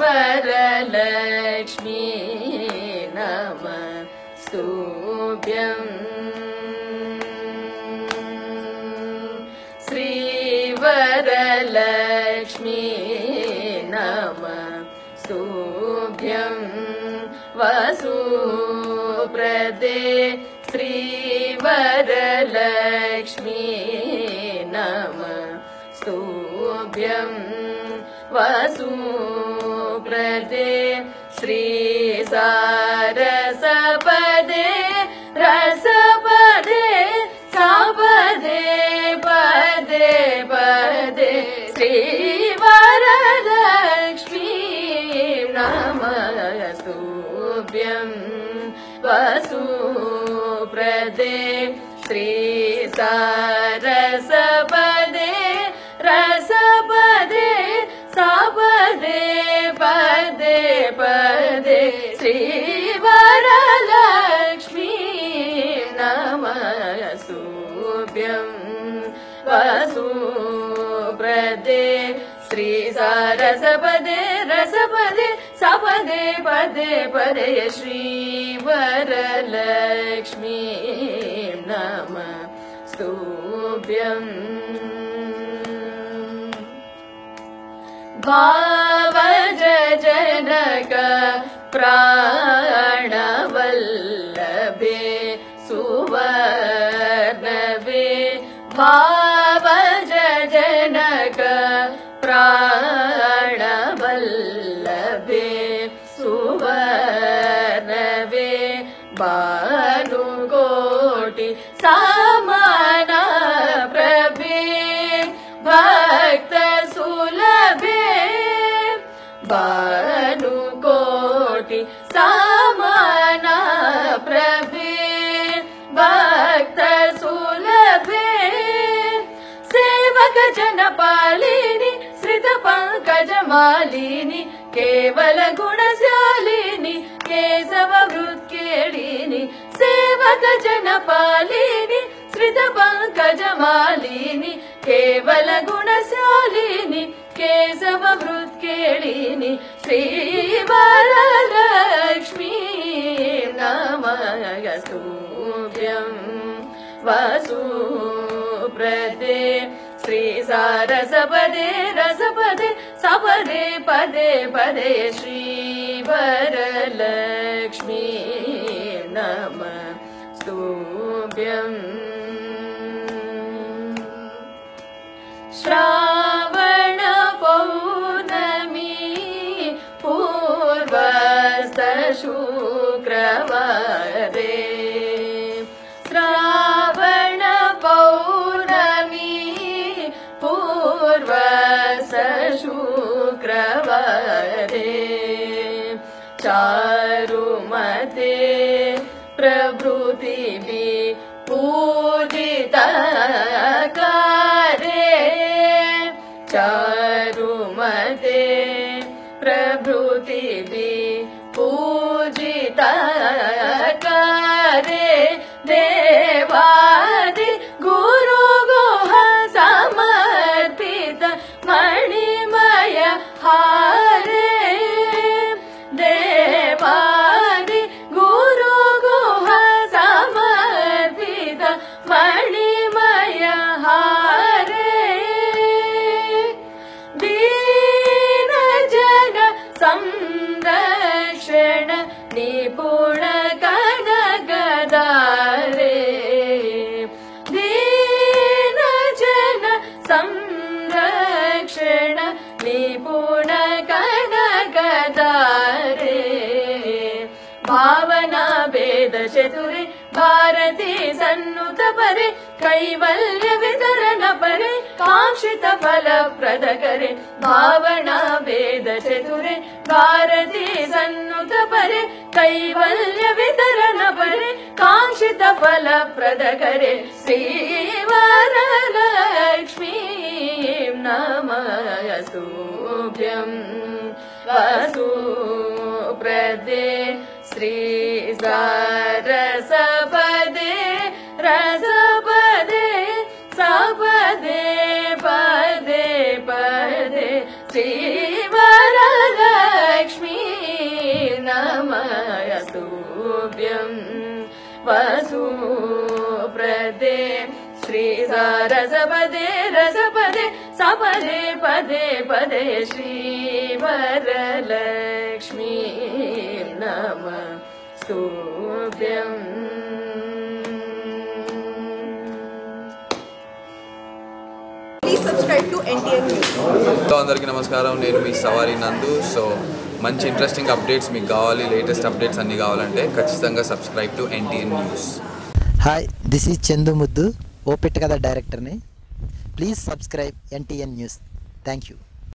वरलक्ष्मी नमःभ्यम् श्रीवरलक्ष्मी नम शभ्यम् वसुप्रदे श्रीवरलक्ष्मी नमःभ्यम् वसु वसुप्रदे श्रीसारसपदे रसपदे सपदे पदे पदे श्रीवरलक्ष्मी नमस्तुभ्यम् वसुप्रदे श्रीसारसपदे श्रीवरलक्ष्मी नमस्तुभ्यम् वसुप्रदे श्रीसारसपदे रसपदे सपदे पदे पदे श्रीवरलक्ष्मी नमस्तुभ्यम् भावज जनक प्राणवल्लभे सुवर्णवे भावज जनक प्राणवल्लभे सुवर्णवे भानुकोटि सामाना भानुकोटि सामाना प्रभे भक्त सुलभे सेवक जनपालिनि श्रित पङ्कज मालिनि केवल गुणशालिनि केशव वृत्केलिनि सेवक जनपालिनि श्रित पङ्कज मालिनि केवल गुणशालिनि केशव वृत्केलिनि श्रीवरलक्ष्मी नमस्तुभ्यम् वसुप्रदे श्रीसारसपदे रसपदे सपदे पदे पदे श्रीवरलक्ष्मी नमस्तुभ्यम् प्रभृतिभि पूजिता कारे चारुमते प्रभृतिभि पूजिता निपुण कनगदारे दीनजन संरक्षण निपुण कनगदारे भावना भेद चतुरे भारती सन्नुत परे कैवल्य वितरण परे काङ्क्षित फल प्रद करे। भावना भेद चतुरे भारती सन्नुत परे कैवल्य वितरण परे काङ्क्षित फल प्रद करे श्रीवरलक्ष्मी नमस्तुभ्यम् वसुप्रदे श्रीसारसपदे रसपदे सपदे पदे पदे श्रीवरलक्ष्मी नमस्तु तुभ्यं वसुप्रदे श्रीसारसपदे रसपदे सपदे पदे पदे श्रीवरलक्ष्मी नम स्तुभ्यम् Please subscribe to NTN News. Hello అందరికీ నమస్కారం నేను మీ సవారి నందు సో మంచి ఇంట్రెస్టింగ్ అప్డేట్స్ మీకు కావాలి లేటెస్ట్ అప్డేట్స్ అన్నీ కావాలంటే ఖచ్చితంగా subscribe to NTN news hi this is Chandu Muddu O Pitta Katha డైరెక్టర్ని please subscribe NTN news thank you